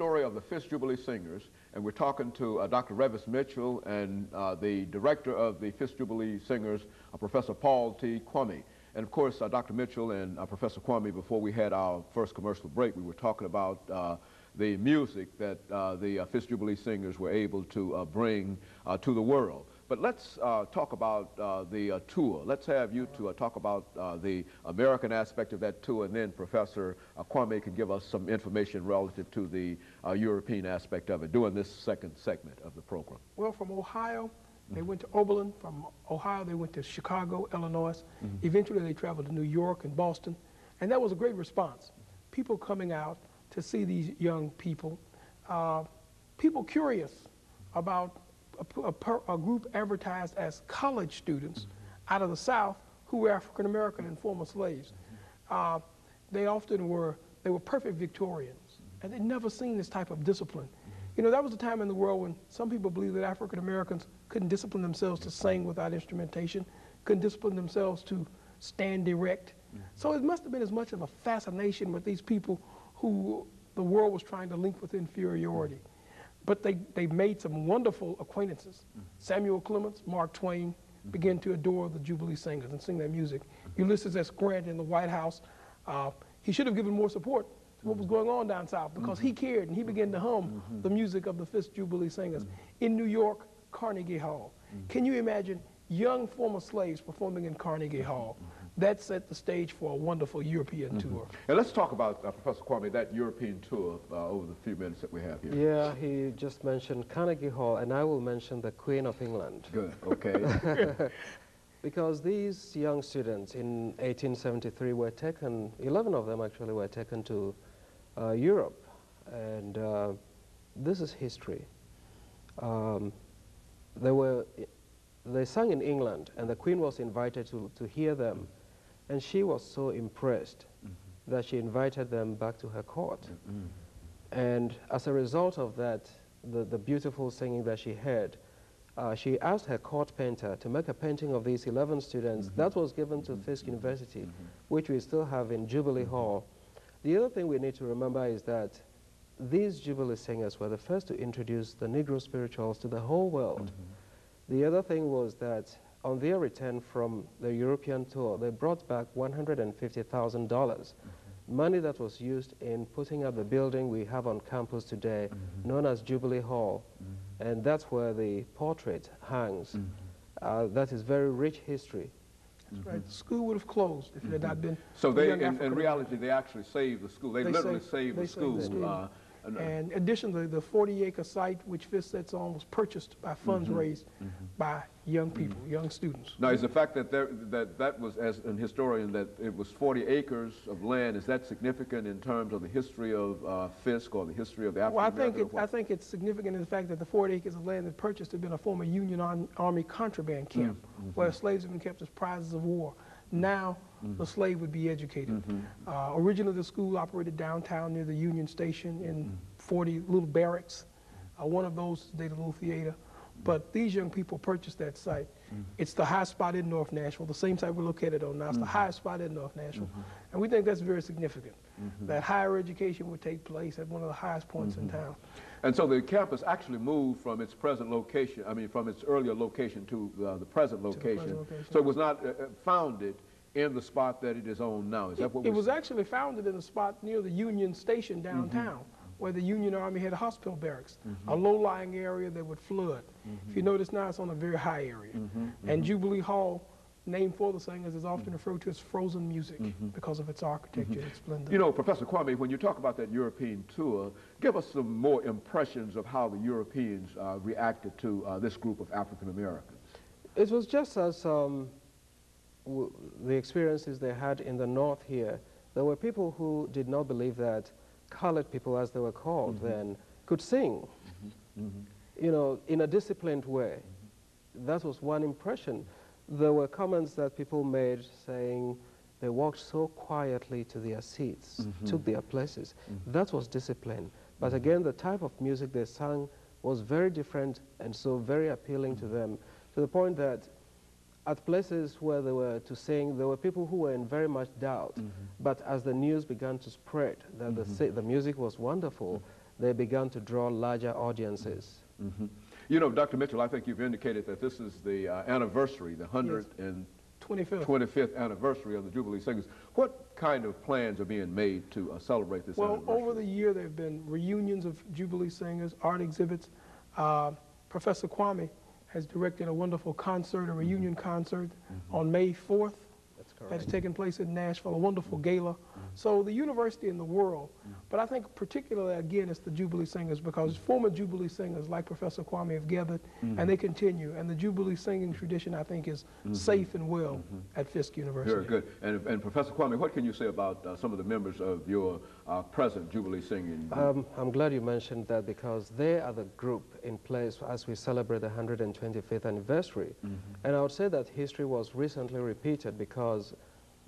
story of the Fisk Jubilee Singers, and we're talking to uh, Dr. Reavis Mitchell and uh, the director of the Fisk Jubilee Singers, uh, Professor Paul T. Kwami. And of course, uh, Dr. Mitchell and uh, Professor Kwami, before we had our first commercial break, we were talking about uh, the music that the Fisk Jubilee Singers were able to bring to the world. But let's uh, talk about uh, the uh, tour. Let's have you to uh, talk about uh, the American aspect of that tour, and then Professor uh, Kwami can give us some information relative to the European aspect of it during this second segment of the program. Well, from Ohio, they went to Oberlin. From Ohio, they went to Chicago, Illinois. Mm -hmm. Eventually, they traveled to New York and Boston. And that was a great response. People coming out to see these young people. people curious about a, a, a group advertised as college students out of the South who were African American and former slaves. Uh, they often were, they were perfect Victorians, and they'd never seen this type of discipline. You know, that was a time in the world when some people believed that African Americans couldn't discipline themselves to sing without instrumentation, couldn't discipline themselves to stand erect. So it must have been as much of a fascination with these people who the world was trying to link with inferiority. But they, they made some wonderful acquaintances. Mm -hmm. Samuel Clemens, Mark Twain, mm -hmm. began to adore the Jubilee Singers and sing their music. Ulysses S. Grant in the White House, uh, he should have given more support to what was going on down south because he cared and he began to hum the music of the Fisk Jubilee Singers. In New York, Carnegie Hall. Can you imagine young former slaves performing in Carnegie Hall? That set the stage for a wonderful European mm -hmm. tour. And let's talk about, uh, Professor Kwami, that European tour uh, over the few minutes that we have here. Yeah, he just mentioned Carnegie Hall, and I will mention the Queen of England. Good, okay. because these young students in 1873 were taken, 11 of them actually were taken to uh, Europe, and uh, this is history. Um, they were they sang in England, and the Queen was invited to, to hear them. And she was so impressed mm -hmm. that she invited them back to her court. Mm -hmm. And as a result of that, the, the beautiful singing that she heard, uh, she asked her court painter to make a painting of these 11 students. Mm -hmm. That was given to Fisk University, which we still have in Jubilee Hall. The other thing we need to remember is that these Jubilee singers were the first to introduce the Negro spirituals to the whole world. The other thing was that on their return from the European tour, they brought back $150,000, dollars mm -hmm. money that was used in putting up the building we have on campus today, mm -hmm. known as Jubilee Hall. Mm -hmm. And that's where the portrait hangs. Mm-hmm. Uh, that is very rich history. That's right. The school would have closed if it had not been. So they, in, in, reality, they actually saved the school. They, they literally saved, saved the school. Saved the school. Uh, and additionally, the 40-acre site which Fisk sits on was purchased by funds mm -hmm. raised mm -hmm. by young people, mm -hmm. young students. Now, is the fact that there, that that was, as an historian, that it was 40 acres of land, is that significant in terms of the history of uh, Fisk or the history of the African Well, I think, it, I think it's significant in the fact that the 40 acres of land that purchased had been a former Union Army contraband camp mm-hmm. where slaves had been kept as prizes of war. Now, mm -hmm. the slave would be educated. Mm -hmm. uh, originally, the school operated downtown near the Union Station in mm -hmm. 40 little barracks. Uh, one of those is the little theater. But these young people purchased that site. It's the high spot in North Nashville, the same site we're located on now. It's the highest spot in North Nashville. And we think that's very significant, that higher education would take place at one of the highest points in town. And so the campus actually moved from its present location, I mean, from its earlier location to uh, the present location. The present location. So it was not uh, uh, founded in the spot that it is on now. Is that what It was actually founded in a spot near the Union Station mm-hmm. downtown. Mm -hmm where the Union Army had a hospital barracks, mm -hmm. a low-lying area that would flood. Mm -hmm. If you notice now, it's on a very high area. Mm -hmm. And Jubilee Hall name for the singers is often referred to as frozen music mm -hmm. because of its architecture mm -hmm. and splendor. You know, Professor Kwami, when you talk about that European tour, give us some more impressions of how the Europeans uh, reacted to uh, this group of African Americans. It was just as um, the experiences they had in the north here. There were people who did not believe that colored people, as they were called mm -hmm. then, could sing, mm -hmm. you know, in a disciplined way. That was one impression there were comments that people made saying they walked so quietly to their seats, mm -hmm. took their places. Mm -hmm. That was discipline. But mm-hmm. again, the type of music they sang was very different and so very appealing to them, to the point that at places where they were to sing, there were people who were in very much doubt. Mm -hmm. But as the news began to spread that the, the music was wonderful, they began to draw larger audiences. Mhm. You know, Dr. Mitchell, I think you've indicated that this is the uh, anniversary, the 125th 25th. anniversary of the Jubilee Singers. What kind of plans are being made to uh, celebrate this Well, over the year, there have been reunions of Jubilee singers, art exhibits. Uh, Professor Kwami has directed a wonderful concert, a reunion concert on May 4th. That's That's taking place in Nashville, a wonderful gala. So the university and the world, but I think particularly again it's the Jubilee Singers because former Jubilee singers like Professor Kwami have gathered and they continue. And the Jubilee singing tradition I think is safe and well at Fisk University. Very good. And, and Professor Kwami, what can you say about uh, some of the members of your uh, present Jubilee Singing group? Um, I'm glad you mentioned that because they are the group in place as we celebrate the 125th anniversary. And I would say that history was recently repeated because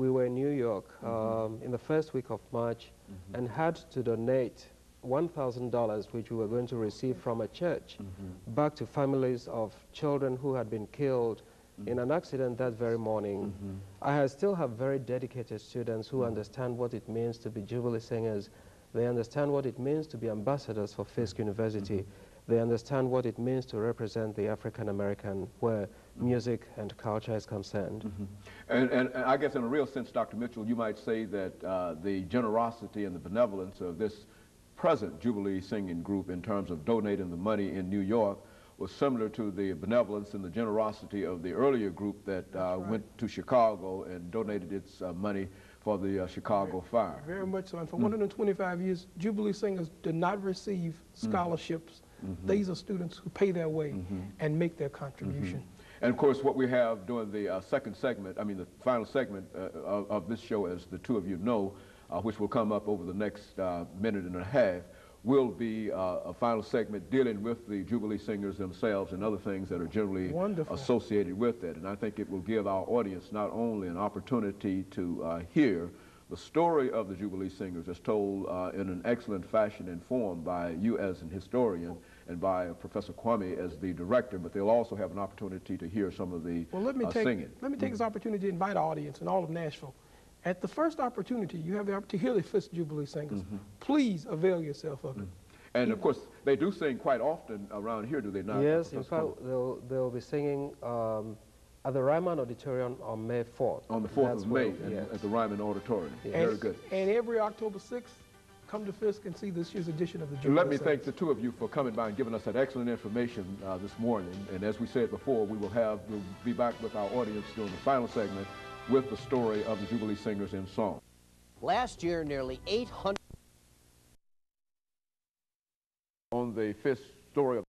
we were in New York mm-hmm. um, in the first week of March mm-hmm. and had to donate $1,000, which we were going to receive from a church, mm-hmm. back to families of children who had been killed in an accident that very morning. I still have very dedicated students who understand what it means to be Jubilee singers. They understand what it means to be ambassadors for Fisk University. They understand what it means to represent the African American where music and culture is concerned. And, and, and I guess in a real sense, Dr. Mitchell, you might say that uh, the generosity and the benevolence of this present Jubilee Singing Group in terms of donating the money in New York was similar to the benevolence and the generosity of the earlier group that uh, went to Chicago and donated its uh, money for the uh, Chicago fire. Very much so. And for 125 years, Jubilee singers did not receive scholarships. These are students who pay their way and make their contribution. And of course, what we have during the uh, second segment, I mean the final segment uh, of, of this show, as the two of you know, uh, which will come up over the next uh, minute and a half, will be uh, a final segment dealing with the Jubilee singers themselves and other things that are generally Wonderful. associated with it. And I think it will give our audience not only an opportunity to uh, hear the story of the Jubilee singers as told uh, in an excellent fashion and form by you as an historian and by Professor Kwami as the director, but they'll also have an opportunity to hear some of the Well, let me uh, take singing. let me take this opportunity to invite our audience and all of Nashville. At the first opportunity, you have the opportunity to hear the Fisk Jubilee singers. Please avail yourself of it. And of course, they do sing quite often around here, do they not? yes, in fact, they'll, they'll be singing um, at the Ryman Auditorium on May 4th. On the 4th That's of May where- in- yes. at the Ryman Auditorium. Yes. Very and, good. And every October 6th, come to Fisk and see this year's edition of the And Jubilee let me Singers. thank the two of you for coming by and giving us that excellent information uh, this morning. And as we said before, we will have, we'll be back with our audience during the final segment with the story of the Jubilee Singers in song. Last year, nearly 800 On the fifth story of